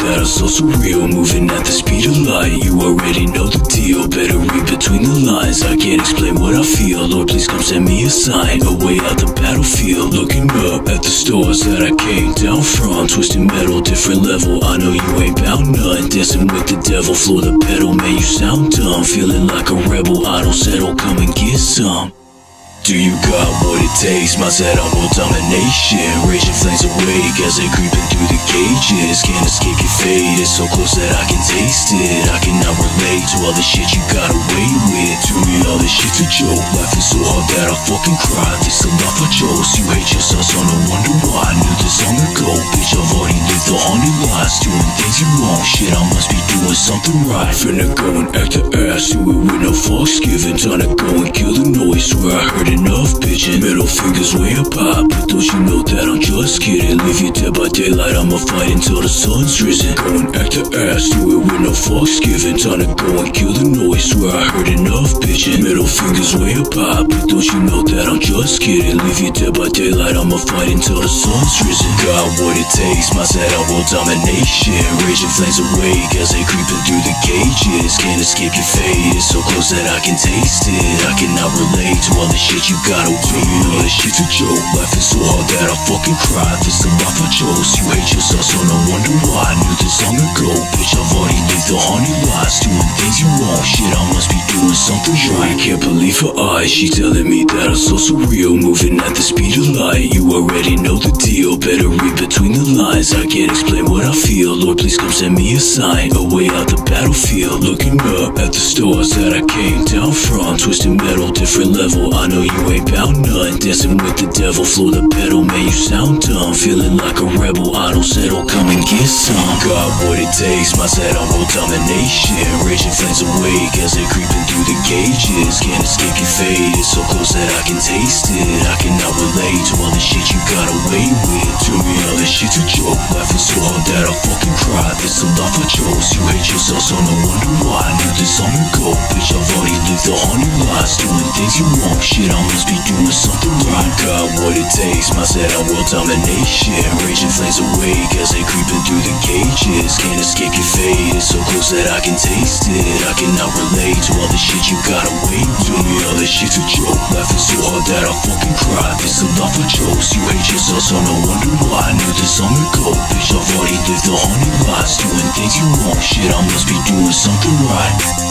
that are so surreal Moving at the speed of light. You already know the deal Better read between the lines. I can't explain what I feel Lord, please come send me a sign. A way out the battlefield Looking up at the stores that I came down from. Twisted metal, different level I know you ain't bound none. Dancing with the devil Floor the pedal, man, you sound dumb. Feeling like a rebel I don't settle, come and get some do you got what it takes? My on world domination. Raging flames awake as they creeping through the cages. Can't escape your fate, it's so close that I can taste it. I cannot relate to all the shit you got away with. To me all this shit's a joke. Life is so hard that I fucking cry. This a lot for jokes. You hate yourself so no wonder why. I knew this long ago. Bitch I've already lived a hundred lives. Doing things you wrong. Shit I must be doing something right. Finna go and act ass Do it with no fucks given Time to go and kill the noise. Swear I heard enough bitching Middle fingers way up high. But don't you know that I'm just kidding? Leave you dead by daylight I'ma fight until the sun's risen. Go and act the ass Do it with no fucks given Time to go and kill the noise. Swear I heard enough bitching Middle fingers way up high. But don't you know that I'm just kidding? Leave you dead by daylight I'ma fight until the sun's risen. Got what it takes My set on world domination Raging flames awake As they creeping through the cages. Can't escape your fate It's so close that I can taste it. I cannot relate to all the shit you got away You know this shit's a joke Life is so hard that I fucking cry. This a lot for jokes You hate yourself so no wonder why something right Can't believe her eyes. She telling me that I'm so surreal Moving at the speed of light. You already know the deal Better read between the lines. I can't explain what I feel Lord please come send me a sign. A way out the battlefield Looking up at the stars that I came down from. Twisted metal, different level I know you ain't bound none. Dancing with the devil, floor the pedal Man you sound dumb, feeling like a rebel I don't settle, come and get some. Got what it takes, my set on world domination. Raging flames awake as they're creeping through the cages Can't escape your fate, it's so close that I can taste it. I cannot relate to all the shit you got away with. To me all this shit's a joke Life is so hard that I fucking cry This a lot for jokes You hate yourself so no wonder why. I knew this long ago Bitch. I've already lived a hundred lives Doing things you want. Shit I must be doing something right. Got what it takes. My set on world domination. Raging flames awake As they creeping through the cages. Can't escape your fate That I can taste it. I cannot relate to all the shit you got away with To me all this shit's a joke. Is so hard that I fucking cry. This a lot for jokes. You hate yourself so no wonder why. Knew this long ago Bitch I've already lived a hundred lives Doing things you want. Shit I must be doing something right